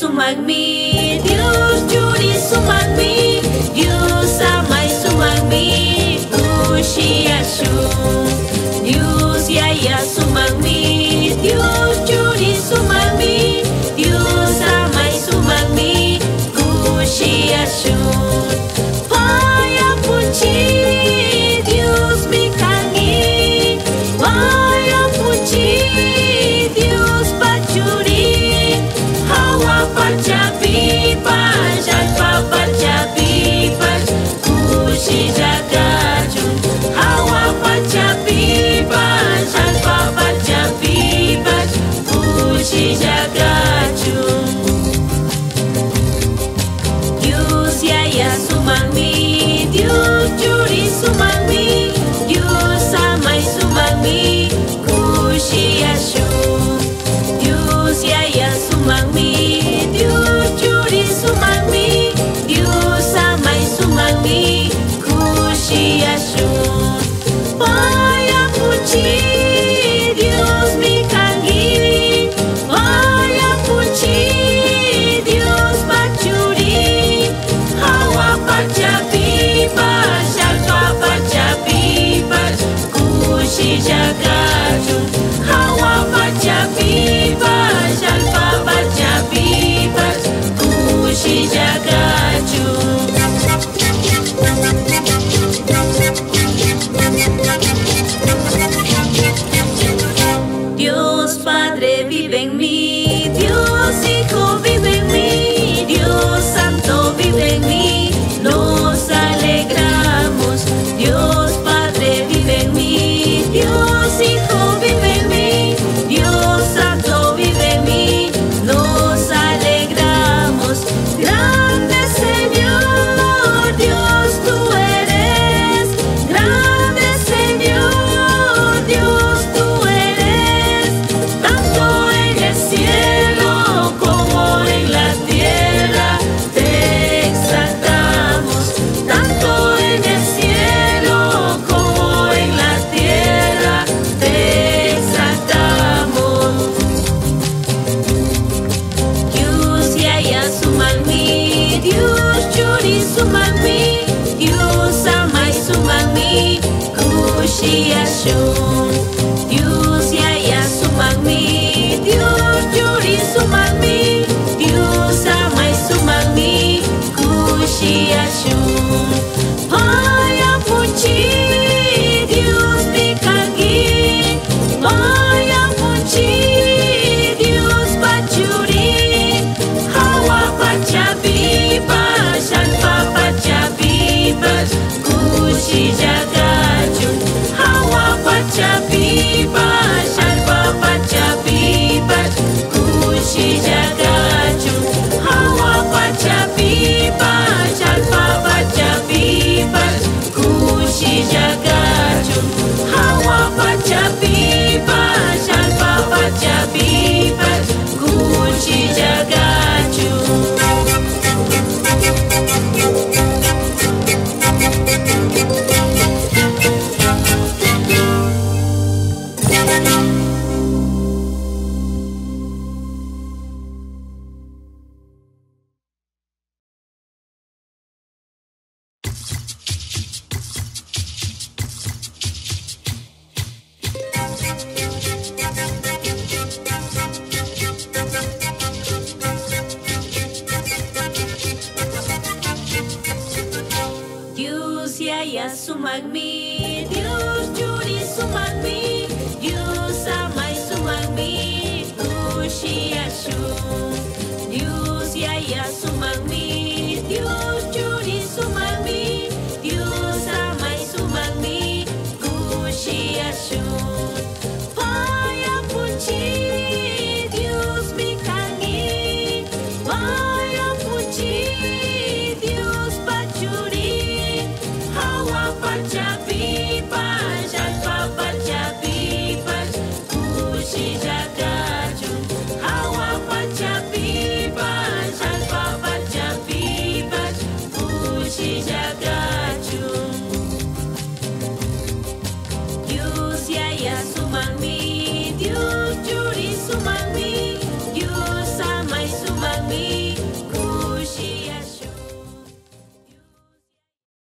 sumagmi Shijaga. you Dios yaya sumagmi Dios juri sumagmi Dios amai sumagmi Ushiashu Dios yaya sumagmi só pra te.